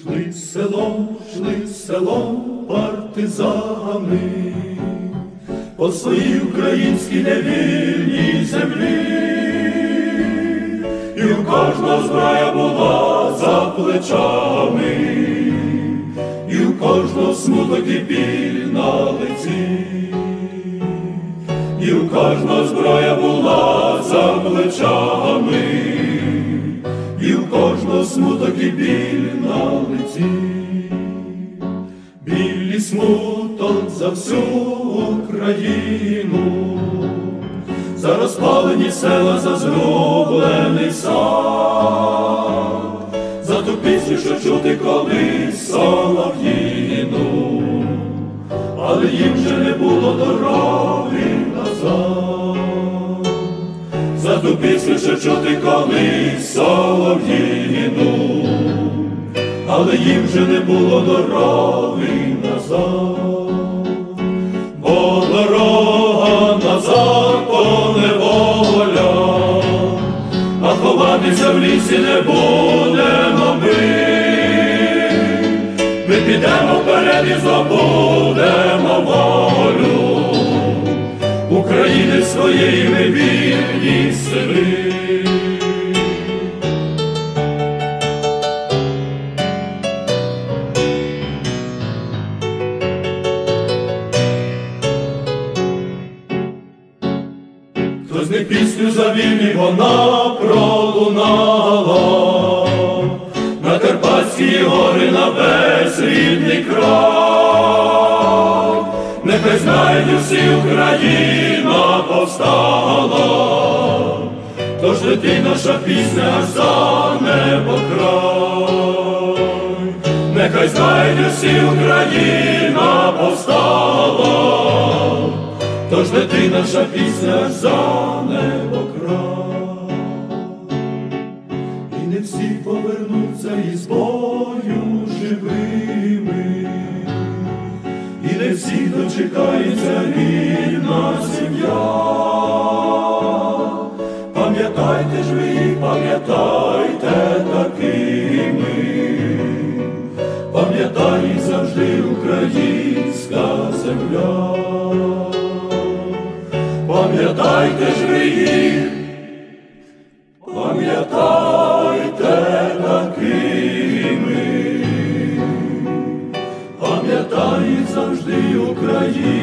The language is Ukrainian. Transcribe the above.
Шли селом, шли селом партизани. По своїй українській невільній землі, і у кожного зброя була за плечами, і у кожного смуток і біль на лиці, і у кожного зброя була за плечами, смуток і біль на лиці. Білі смуток за всю Україну, за розпалені села, за зроблений сад, за ту пісню, що чути колись солов'їну, але їм вже не було дороги назад, за ту пісню, що чути колись солов'їну але їм вже не було дороги назад, бо дорога назад поневоля, а ховатися в лісі не будемо ми, ми підемо вперед і здобудемо волю. України своєї ми Не пісню за вільні вона пролунала, на Карпатські гори на весь рідний край, нехай знають усі Україна повстала, тож лети наша пісня за небо край, нехай знають усі Україна тож наша пісня за небо край. І не всі повернуться із бою живими, і не всі дочекається рідна сім'я. Пам'ятайте ж ви, пам'ятайте такими, пам'ятай завжди українська земля пам'ятайте ж ви їх, пам'ятайте такими, пам'ятають завжди Україну.